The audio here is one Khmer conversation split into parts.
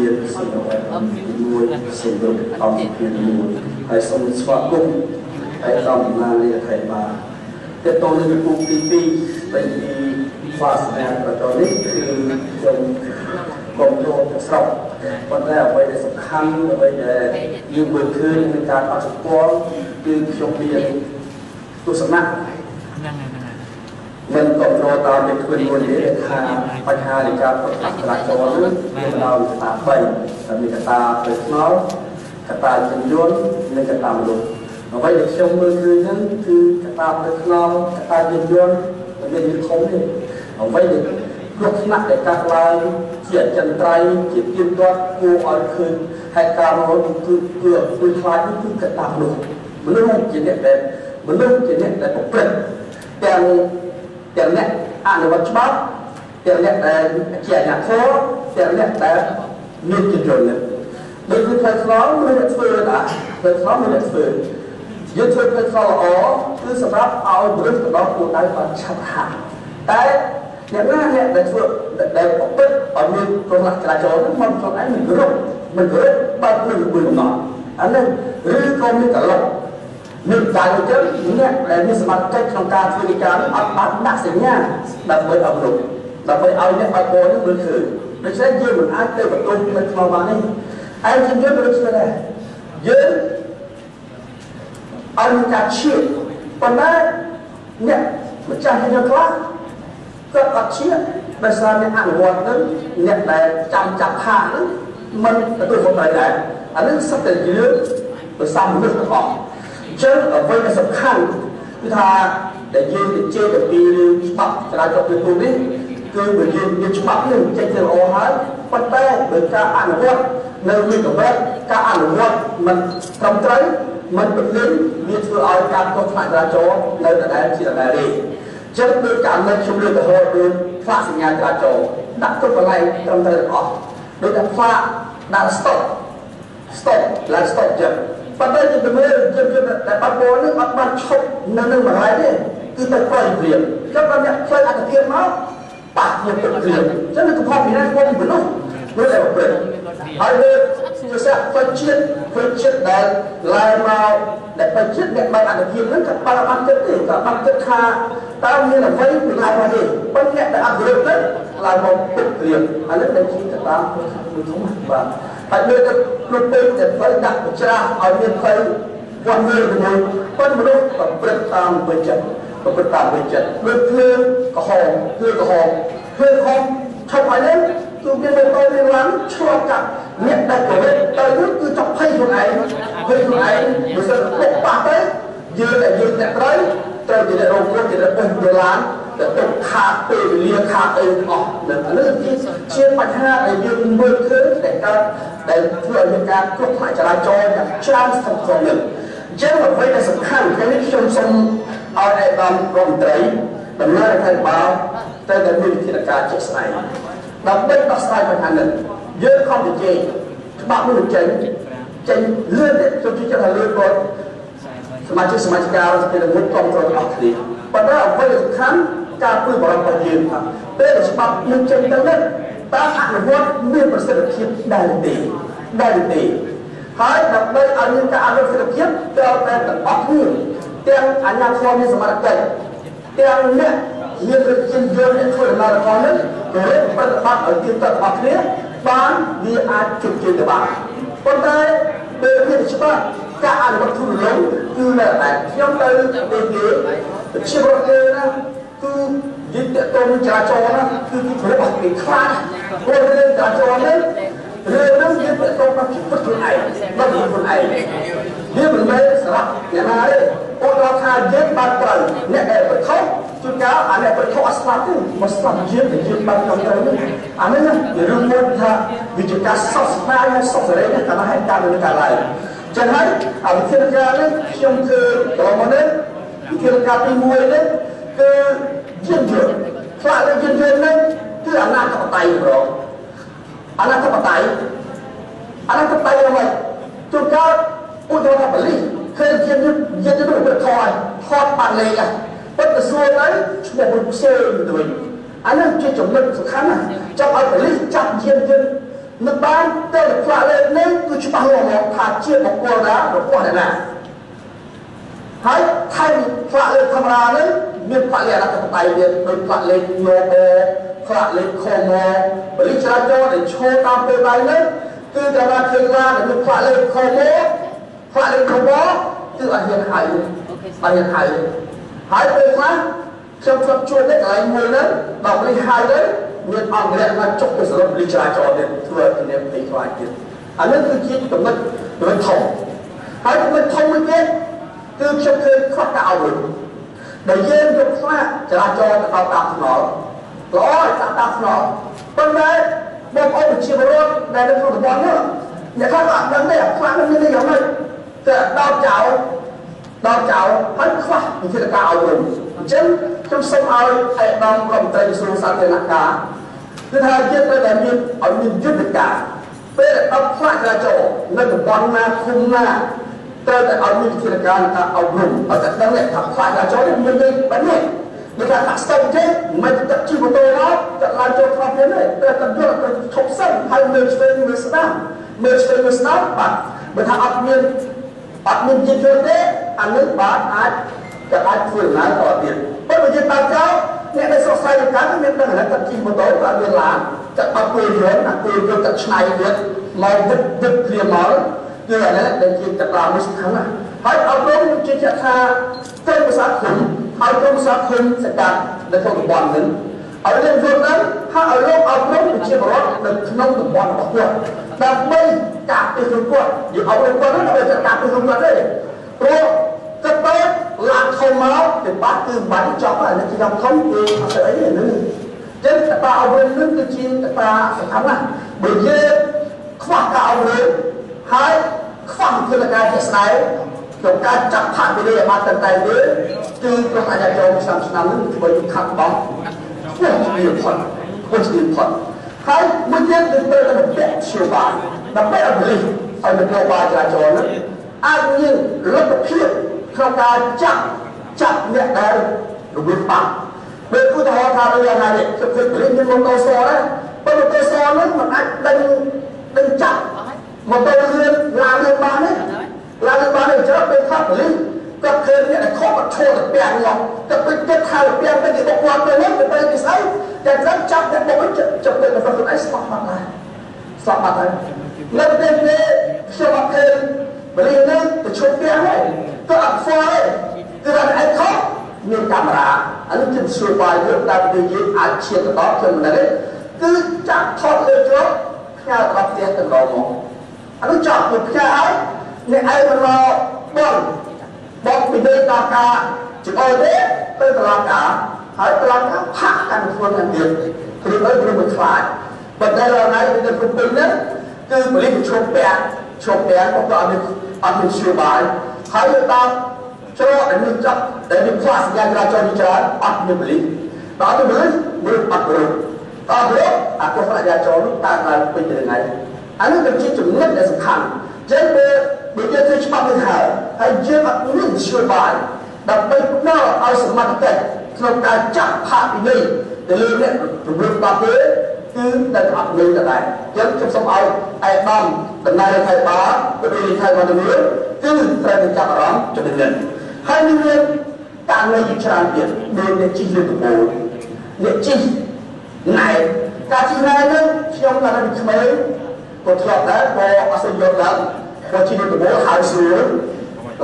ជាតិសូមឲ្យមួយសូមរកអង្គភាពមួយហើយសូមស្វាគមន៍ហើយដល់ណាលាខៃបាតើតើនឹងពុកទី2ពេលពីហ្វាសនាប្រតនេះគឺខ្ញុំកុំយកទៅស្រុកប៉ុន្តែអ្វីដែលសំខាន់អ្វីដែលយើងមើលឃើញក្នុងការអត់ស្គាល់គឺខ្ញុំមានទស្សនៈហ្នឹងហើយ មិនគ្រប់គ្រងតាមតែធ្វើមួយនេះថាបញ្ហានៃការប្រតិបត្តិចរាចរណ៍នេះមានដោយកត្តា3តែមានកត្តាផ្លូវថ្នល់កត្តាជញ្ញុននិងកត្តាមនុស្សអ្វីដែលខ្ញុំមើលឃើញហ្នឹងគឺកត្តាផ្លូវថ្នល់កត្តាជញ្ញុនមានធំទេអ្វីដែលគ្រោះថ្នាក់ដែលកើតឡើងជាអចិន្ត្រៃយ៍ជាទៀងទាត់គួរឲ្យឃើញហេតុការណ៍នោះគឺគឺគឺខ្លាចគឺកត្តាមនុស្សមនុស្សជាអ្នកដែលមនុស្សជាអ្នកដែលប្រព្រឹត្តទាំង ទាំងអ្នកអនុវត្តច្បាប់ទាំងអ្នកដែលជាអាជ្ញាធរទាំងអ្នកដែលមានជំនឿនេះដូចគឺផ្លូវឆ្លងមានអ្នកធ្វើដែរផ្លូវឆ្លងមានអ្នកធ្វើយើងធ្វើផ្លូវឆ្លងល្អគឺសម្រាប់ឲ្យមនុស្សទៅដល់គោលដៅបានឆាប់ហាប់តែអ្នកណាអ្នកដែលធ្វើដែលប្រព្រឹត្តឲ្យមានគ្រោះថ្នាក់ចរាចរណ៍ហ្នឹងមិនខ្លួនឯងមិនគ្រប់មិនគ្រប់បើគឺមួយកំណត់អានេះឬក៏មានកលុក នឹងតែអញ្ចឹងអ្នកដែលមានសមត្ថកិច្ចក្នុងការធ្វើកិច្ចការអត់បានដាក់សញ្ញាដើម្បីអប់រំដើម្បីឲ្យអ្នកបើកបរនេះមើលឃើញដូច្នេះយើងមិនអាចទៅបន្ទោសផ្លូវថ្នល់បានទេឯងជំនឿក៏ដូចគ្នាដែរយើងឲ្យមានការឈៀតប៉ុន្តែអ្នកម្ចាស់យើងខ្លះគាត់អត់ឈៀតដោយសារអ្នកអនុវត្តនឹងអ្នកដែលចាំចាប់ហាហ្នឹងមិនទទួលខុសត្រូវដែរអានេះសិតតែយើងដោយសារមនុស្សទាំងអស់ ចឹងអ្វីដែលសំខាន់គឺថាដែលយើងនិយាយទៅពីរឿងច្បាប់ចរាចរណ៍ពីទូនេះគឺបើយើងមានច្បាប់នេះចេញទៅល្អហើយប៉ុន្តែបើការអនុវត្តនៅមានកម្រិតការអនុវត្តមិនត្រឹមត្រូវមិនពន្លឺវាធ្វើឲ្យការកុសខ្វះចរាចរណ៍នៅដដែលជាដដែលទេចឹងដូចករណីខ្ញុំលើកទៅហៅដូចផ្លាកសញ្ញាចរាចរណ៍ដាក់ទុកកន្លែងត្រឹមត្រូវទាំងអស់ដូចតែផ្លាកដាក់ stop stop ឡើង stop ចឹង ប៉ុន្តែយើងទៅមើលយើងយើងតែបាត់បននឹងអត់បានឈប់នៅនឹងមួយហើយទេគឺទៅផ្លូវព្រាមអញ្ចឹងដល់អ្នកផ្លូវអត្តភាពមកប៉ះខ្ញុំទឹកព្រាមអញ្ចឹងគឺខុសពីណាខ្ញុំមនុស្សមើលតែប្រព្រឹត្តហើយលើជាសាក់ផ្លូវជាតិផ្លូវជាតិដែលឡើងមកដែលផ្លូវជាតិអ្នកបានអត្តភាពហ្នឹងក៏បាត់បានចិត្តទេក៏បានចិត្តថាតើមានអ្វីពីឡើងមកទេប៉ុន្តែអ្នកដែលអត់យល់ទៅឡើងមកទឹកព្រាមអានេះដែលជាកត្តាមួយធំបាទ ហើយលើទៅលុបពេកតែផ្លូវដាក់ប្រច្រាស់ឲ្យមានផ្លូវវត្តមានទៅនឹងប៉ុន្តែមនុស្សប្រព្រឹត្តតាមវិចិត្រប្រព្រឹត្តតាមវិចិត្រលើភ្លើងក្រហមភ្លើងក្រហមភ្លើងក្រហមឈប់ហើយនេះគឺមានទៅទៅមានឡើងឆ្លងកាត់អ្នកដែលប្រព្រឹត្តទៅនោះគឺចាប់ភ័យខ្លួនឯងភ័យខ្លួនឯងបើសិនពុកប៉ះទៅយើងដែលយើងអ្នកត្រូវត្រូវជារោគគ្រោះជារបេះដុល្លារទៅទុកខាតពេលវេលាខាតអីអស់នឹងអានេះជាបញ្ហាដែលយើងមើលឃើញដែលកើត ដែលធ្វើឲ្យមានការគ្រោះថ្នាក់ចរាចរណ៍យ៉ាងច្រើនស្ថិតក្នុងនេះអញ្ចឹងអ្វីដែលសំខាន់គឺនេះខ្ញុំសូមឲ្យឯកឧត្តមរដ្ឋមន្ត្រីដំណើររដ្ឋាភិបាលទៅតែមានវិធានការជាក់ស្ដែងដើម្បីដោះស្រាយបញ្ហានេះយើងខំនិយាយច្បាប់នេះចេញចេញលឿនទេខ្ញុំជឿថាលឿនគាត់សមាជិកសមាជិការដ្ឋាភិបាលគ្រប់ក្រុមប្រអស់គ្នាប៉ុន្តែអ្វីដែលសំខាន់ការព្រួយបារម្ភរបស់យើងថាពេលដែលច្បាប់នឹងចេញទៅនេះ តើអនុវត្តមានប្រសិទ្ធភាពដែរទេដែរទេហើយដើម្បីឲ្យមានការអនុវត្តប្រសិទ្ធភាពត្រូវតែទាំងអស់គ្នាទាំងអាជ្ញាធរមានសមត្ថកិច្ចទាំងអ្នកមានវិជ្ជាជីវៈអ្នកធ្វើដំណើររបស់នេះក៏រៀបប្រតិបត្តិឲ្យទៀងទាត់របស់គ្នាបានវាអាចជោគជ័យទៅបានប៉ុន្តែពេលមានច្បាប់ការអនុវត្តទូលំគឺនៅតែខ្ញុំទៅពេលគេជាប្រគេណាគឺយិ តតទៅនឹងចរាចរណ៍ណាគឺគឺព្រោះអត់គេខ្លាចព្រោះរឿងចរាចរណ៍នេះរឿងនោះយើងទៅទៅមកជីវិតខ្លួនឯងមកខ្លួនឯងវាមិនមែនសម្រាប់អ្នកណាទេអូនដល់ថាយើងបានត្រូវអ្នកដែលប្រខុសជួនកាលអាអ្នកប្រខុសអស្ចារ្យទេមកស្ដាប់យើងដែលយើងបានក្នុងត្រូវនេះអានេះជារឿងមួយថាវាជាការសោកស្ដាយហើយសោកសរេតែថាហេតុការណ៍នឹងកើតឡើងចឹងហើយអាវិធានការនេះខ្ញុំគឺដល់មកនេះវិធានការទី1នេះគឺ យានយន្តខ្លាចយានយន្តនេះគឺអាណាធិបតេយ្យម្ដងអាណាធិបតេយ្យអាណាធិបតេយ្យអ្វីជួនកាលឧទាហរណ៍បលីឃើញយានយន្តយានយន្តទៅថយថតបានលេខប៉ុន្តែសួរទៅឈ្មោះមួយផ្សេងទៅវិញអានេះជាចំណុចសំខាន់ណាស់ចាំឲ្យបលីចាប់យានយន្តនឹងបានទៅផ្លាកលេខនេះគឺច្បាស់លាស់មកថាជាបុគ្គលណារបស់អ្នកណាហើយថែមផ្លាកលេខធម្មតានេះ មានផ្លាកលេខអនាគតបៃទៀតដូចផ្លាកលេខញោបផ្លាកលេខខមបរិច្ចាចរដែលឈរតាមពេលដៃនេះគឺតែថាឃើញឡានមានផ្លាកលេខខមផ្លាកលេខខមគឺអត់ហ៊ានហៅអត់ហ៊ានហៅហើយពេលខ្លះខ្ញុំធ្លាប់ជួបនៅកន្លែងមួយហ្នឹងដល់នេះហៅទៅមានអង្គរៈមកចុកទៅសរុបលិចរាចរទៀតធ្វើឲ្យគ្នាផ្ទៃខ្លាចទៀតអានេះគឺជាចំណុចចំណុចធំហើយចំណុចធំមួយទៀតគឺខ្ញុំឃើញខ្វះការអប់រំ ដែលយើងយកខ្វះចរាចរណ៍ទៅដល់តាមថ្នល់ល្អឲ្យតាមតាមថ្នល់ប៉ុន្តែបងប្អូនប្រជាពលរដ្ឋដែលនៅក្នុងតំបន់នេះអ្នកខ្លះក៏អត់ដឹងដែរខ្វះនឹងមានយ៉ាងម៉េចតែដល់ចោលដល់ចោលហើយខ្វះវិធានការអប់រំអញ្ចឹងខ្ញុំសូមឲ្យឯកឧត្តមរដ្ឋមន្ត្រីក្រសួងសាធារណការគឺថាយើងត្រូវតែមានឲ្យមានយុទ្ធការពេលដល់ផ្លាកចរាចរណ៍នៅតំបន់ណាឃុំណា ត្រូវតែឲ្យមានវិធានការការអប់រំឲ្យតែដឹងថាផ្លាកចរាចរណ៍នេះមានលេខបែបនេះដូចថាដាក់ស្តុកទេមិនទឹកជិះម៉ូតូមកទៅឡើងចូលក្នុងនេះទេតែទៅយកទៅឈប់សិនហើយមើលឆ្វេងមើលស្ដាំមើលឆ្វេងមើលស្ដាំបាទបើថាអត់មានអត់មានជាជនទេអានេះបាទអាចក៏អាចធ្វើដំណើរតទៀតប៉ុន្តែយើងបើកចោលអ្នកដែលសោកស្ដាយនឹងកាន់មានដឹងថាទឹកជិះម៉ូតូក៏មានឡានចាក់បាត់គួយយន្តអាគួយយន្តទឹកឆ្នៃទៀតមកវឹកវឹកព្រាម មកគឺអានេះដែលជាកត្តាមួយសំខាន់ណាស់ហើយអប់រំជាជាថាទៅភាសាឃុំហើយក្រុមសាឃុំសកាត់នៅក្នុងតំបន់នេះឲ្យយើងយល់ដឹងថាឲ្យលោកអប់រំប្រជាពលរដ្ឋនៅក្នុងតំបន់របស់គាត់ដើម្បីការពារគាត់យើងអប់រំគាត់ដើម្បីការពារគាត់ទេព្រោះទឹកទៅឡើងធំមកទៅបាត់គឺបាត់ចប់ហើយនៅក្នុងធំគឺអត់ស្អីទេនឹងចឹងកត្តាអប់រំនឹងគឺជាកត្តាសំខាន់ណាស់បើយើងខ្វះការអប់រំហើយ ខ្វះវិធានការជាក់ស្ដែងក្នុងការចាត់ផាកវិន័យឲ្យបានត្រឹមត្រូវទេគឺក្រុមអាជ្ញាចរឆ្នាំឆ្នាំនេះធ្វើឲ្យខាត់បងខ្ញុំនិយាយផុតខ្ញុំនិយាយផុតហើយមួយទៀតគឺត្រូវតែពាក់ជាបានដើម្បីឲ្យបលិសឲ្យនយោបាយចរាចរណ៍នេះអាចមានលទ្ធភាពក្នុងការចាប់ចាប់អ្នកដែលរំលោភបាបពេលឧទាហរណ៍ថាដូចយ៉ាងណានេះខ្ញុំឃើញបលិសមានម៉ូតូសដែរប៉ុន្តែម៉ូតូសនោះមិនអាចដេញដេញចាប់ ម៉ូតូលឿនឡានលឿនបានទេឡើងបានអញ្ចឹងពេលថាប៉ូលីសគាត់ឃើញអ្នកដែលខកឈរទៅពាំងមកទៅពេញចិត្តថាពាំងទៅគេបុកគាត់ទៅនេះទៅទៅគេស្អីតែត្រឹមចាប់អ្នកបុកចាប់ទៅទៅខ្លួនឯងស្មោះបាត់ហើយស្មោះបាត់ហើយនៅពេលនេះខ្ញុំអត់ឃើញប៉ូលីសនឹងទៅឈប់ពាំងហើយទៅអត់ហ្វល់ទេគឺថាឯងខកមានកាមេរ៉ាអានេះជាស្រួលបាយយើងតែពេលយើងអាចឈានទៅដល់ខ្ញុំមិនដឹងទេគឺចាប់ថតលើជ្រុងផ្ញើដល់ផ្ទះទៅដល់មក អានោះចាប់ទៅផ្ញើហើយអ្នកឯងមិនមកបងបងពីនេះដល់ការចង្អុលទេទៅតឡាការហើយតឡាការផាក់កាន់ខ្លួនខាងទៀតព្រមឲ្យព្រមមិនខ្លាចប៉ុន្តែដល់ថ្ងៃទៅព្រមពេញនេះគឺបលិសឈប់ពាក់ឈប់ពាក់ក៏អត់មានអត់មានជាបាយហើយដល់ច្រកដែលមានចាប់ដែលមានខ្វះសញ្ញាចរាចរណ៍ច្រើនអត់មានបលិសដល់ទៅបលិសមើលអត់ព្រមដល់ព្រមអាកុសលចរាចរណ៍នោះតាមឡើងពេញទៅថ្ងៃ អានេះគឺជាចំណុចដែលសំខាន់ចឹងពេលបើយើងធ្វើច្បាប់នេះហើយហើយយើងអត់មានជួយបានដើម្បីផ្ដល់ឲ្យសមត្ថកិច្ចក្នុងការចាត់ផាកពិន័យទៅលើអ្នករំលោភបាបទេគឺនៅអត់មានដែរចឹងខ្ញុំសូមឲ្យឯកឧត្តមតំណាងរដ្ឋាភិបាលប្រទេសថៃមកទៅគឺត្រូវតែចាប់អារម្មណ៍ចំណុចនេះហើយមានការងារច្រើនទៀតដូចអ្នកជិះលើដំបូលអ្នកជិះណែការជិះណែហ្នឹងខ្ញុំកាលពីក្មេង ក៏ធ្លាប់ដែរក៏អត់សូវយល់ឡើងក៏ជាដំបូលហើយស្រួល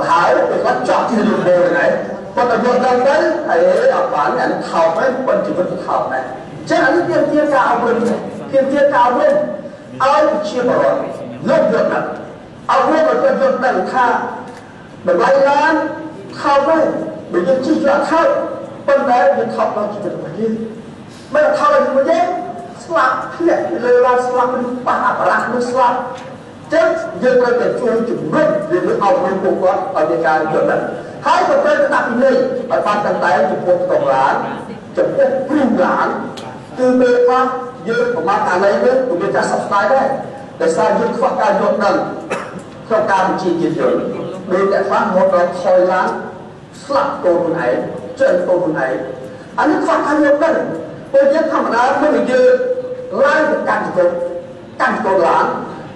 ហើយពេលគាត់ចောက်ជាដំបូលហ្នឹងប៉ុន្តែយកដល់ទៅហើយអត់បានអានេះថោកហើយប៉ុន្តែជីវិតក៏ថោកដែរចឹងអានេះជាជាការអប់រំជាជាការអប់រំឲ្យជាបរិបទលោកយល់ដល់អប់រំឲ្យគាត់យល់ដឹងថាតម្លៃឡានថោកហើយបើយើងជិះយកថោកប៉ុន្តែវាថោកដល់ជីវិតរបស់យើងមិនថោកដល់ជីវិតយើង ស្លាប់ធ្លាក់លើឡានស្លាប់នឹងប៉ះអបរានឹងស្លាប់ចឹងយើងត្រូវតែជួយជំរុញវានឹងអប់រំពួកគាត់ឲ្យមានការយល់ដឹងហើយក៏ត្រូវតែដាក់ពិន័យឲ្យបានតឹងតែចំពោះកងឡានចំពោះគ្រូឡានគឺពេលខ្លះយើងប្រមាថអានេះវិញក៏មានការសោកស្ដាយដែរដោយសារយើងខ្វះការយល់ដឹងក្នុងការបញ្ជាជាតិយន្តដូចតែខ្លះមកដល់ថយឡានស្លាប់កូនខ្លួនឯងចិនកូនខ្លួនឯងអានេះខ្វះការយល់ដឹងពេលយើងធម្មតាមិនយើង ឡើងទៅកាន់ជង្គង់កាន់កូនឡាន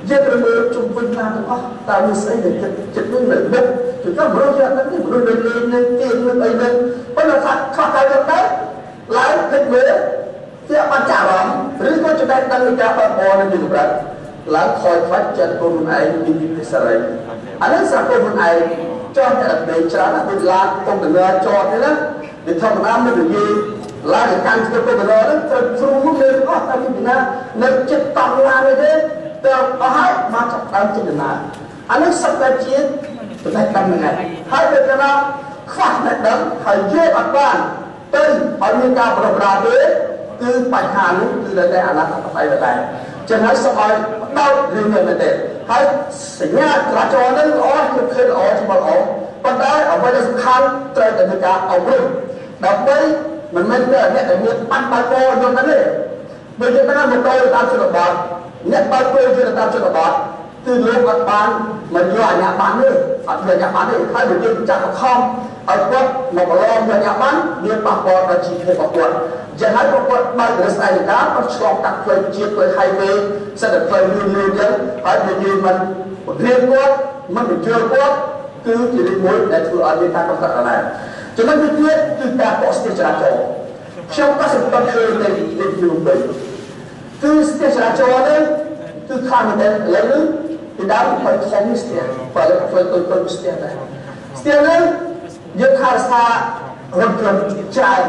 យើងត្រូវមើលជុំវិញឡានទាំងអស់តើមានស្អីដែលចិត្តចិត្តនឹងនៅមុខគឺក៏មនុស្សយ៉ាងហ្នឹងមនុស្សនៅលេងនៅទៀងនៅអីហ្នឹងប៉ុន្តែថាខ្លះតែទៅទៅឡើងគិតមើលជាបានចាប់អារម្មណ៍ឬក៏ចំណេះដឹងនៃការបើកបរនៅទីប្រឹកឡើងខ້ອຍខ្វាច់ចិត្តខ្លួនឯងពីវិសេរីអានេះស្រាប់ខ្លួនឯងចោះតែដេកច្រើនដូចឡានកុំដំណើរចតទេណាវាធម្មតាមិននិយាយ ឡានទៅកាន់ធ្វើទៅដល់ហ្នឹងត្រូវជ្រុំមើលអស់តែពីណានៅចិត្តតង់ឡានទេទៅអស់ហើយមកចាប់ដើមចិត្តដំណើរអានេះសត្វតែជាចំណេះដឹងហ្នឹងហើយពេលកណាខ្វះចំណេះដឹងហើយយកអត់បានទៅឲ្យមានការប្រឹងប្រែងទេគឺបញ្ហានោះគឺនៅតែអនាគតតែដែរចឹងហើយសូមឲ្យដោតរឿងនេះមែនទេហើយសញ្ញាចរាចរណ៍នឹងល្អគឺឃើញល្អជាល្អប៉ុន្តែអ្វីដែលសំខាន់ត្រូវតែមានការអប់រំដើម្បី មិនមែនតែអ្នកដែលមានបាត់បើកពរយន្តទេបើយើងថាម៉ូតូតាមជនបទអ្នកបើកពរយន្តតាមជនបទគឺលោកអត់បានមិនយកអាជ្ញាប័ណ្ណទេអត់មានអាជ្ញាប័ណ្ណទេហើយបើយើងចាក់បខំឲ្យគាត់មកប្រឡងយកអាជ្ញាប័ណ្ណមានប៉ះពាល់ដល់ជីវភាពរបស់គាត់ចឹងហើយគាត់បើករស្អីការគាត់ឆ្លងកាត់ផ្លូវជាតិផ្លូវ highway សិតតែផ្លូវលឿនលឿនចឹងហើយបើយើងមិនរៀនគាត់មិនបញ្ជើគាត់គឺជារឿងមួយដែលធ្វើឲ្យមានការកំសត់ដែរចំណុចទីទៀតគឺការកកស្ទះចរាចរណ៍ខ្ញុំក៏សង្កត់ឃើញនៅទីទីបីគឺស្ទះចរាចរណ៍នេះគឺខាងតែឥឡូវនេះពីដើមផ្លូវធំនេះស្ទះបើផ្លូវតូចតូចស្ទះដែរ ស្ទះនេះយើងថាថារថយន្តច្រើន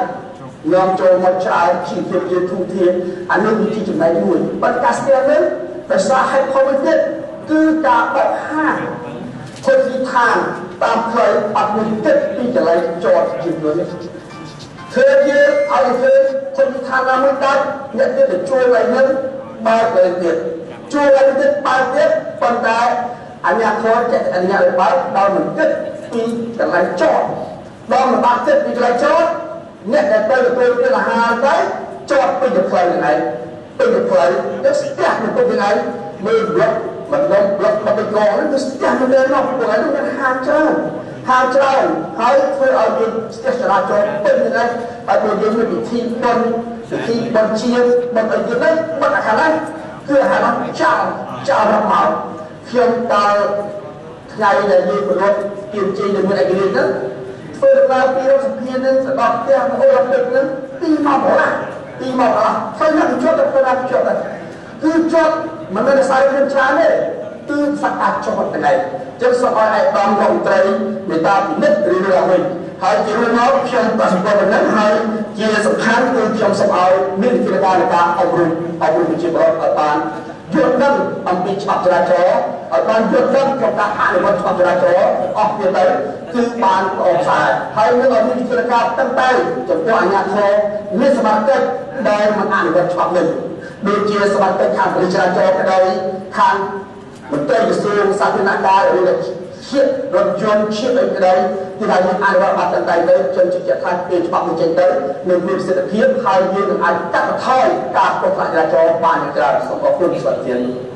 នាំចូលមកច្រើនជីវភាពយើងធូរធារអានេះវាជាចំណែកមួយបើការស្ទះនេះដោយសារហេតុផលមួយទៀ តគឺការបើកហាងហុចទីឋានតាមផ្លូវអត់មានទឹកពីកន្លែងចតជាងនេះធ្វើយើងឲ្យធ្វើហុចទីឋានណាមួយដែរអ្នកទៀតទៅជួយឲ្យនឹងបើកទៅទៀតជួយឲ្យទៀតបើកទៀតប៉ុន្តែអញ្ញាធរចេះអញ្ញាបើកដល់មិនទឹកពីកន្លែងចតដល់មិនបានទឹកពីកន្លែងចតអ្នកដែលទៅទទួលទានអាហារទៅជាប់ពេញទៅផ្លូវហ្នឹងឯង ពេញទៅផ្លូវទៅស្ទះទៅពេញហ្នឹងឯងមើលប្លុកមិនលំប្លុកមកទៅកហ្នឹងគឺស្ទះទៅលើនោះពួកឯងមានហាងច្រើនហាងច្រើនហើយធ្វើឲ្យយើងស្ទះចរាចរណ៍ពេញហ្នឹងឯងហើយពួកយើងមានវិធីបុណ្យវិធីបុណ្យជាបុណ្យអីទៀតហ្នឹងបុណ្យអាខាងហ្នឹងគឺអាហារចោលចោលរមកខ្ញុំតើថ្ងៃដែលយើងប្រត់ទៀនជ័យនៅមានឯករាជ្យហ្នឹងធ្វើដំណើរពីរសភានឹងទៅដល់ផ្ទះមហោរពេកនឹងពីមកបងណាពីមកអស់ ហើយនឹងជាប់ទៅធ្វើណាជាប់ទៅគឺជាប់មិនមែនខ្សែរឿងច្រើនទេគឺសក្តាជាប់ថ្ងៃចឹងសូមឲ្យឯកឧត្តមរដ្ឋមន្ត្រីមេតាពិនិត្យរឿងនេះវិញហើយជារួមមកខ្ញុំក៏សម្គាល់ប៉ុណ្ណឹងហើយជាសំខាន់គឺខ្ញុំសូមឲ្យមានវិធានការនៃការអប់រំអប់រំប្រជាពលរដ្ឋឲ្យបានយល់ដឹងអំពីច្បាប់ចរាចរណ៍ឲ្យបានយល់ដឹងក្នុងការអនុវត្តច្បាប់ចរាចរណ៍អស់ទៀតទៅគឺបានល្អផ្សាយហើយនឹងឲ្យមានវិធានការតឹងតែចំពោះអាជ្ញាធរមានសមត្ថកិច្ចដែលមិនអនុវត្តច្បាប់នេះ ដូចជាសមត្ថកិច្ចខាងពលចរាចរណ៍ក្តីខាងមន្ត្រីក្រសួងសាធារណការឬជាតិរថយន្តជាតិអីក្តីគឺថាយើងអនុវត្តបាត់តន្តែទៅជនជាតិថាពេលច្បាប់នេះចេញទៅនឹងមានប្រសិទ្ធភាពហើយយើងនឹងអាចកាត់បន្ថយការប្រព្រឹត្តចរាចរណ៍បានច្រើនសូមអរគុណស្វាគមន៍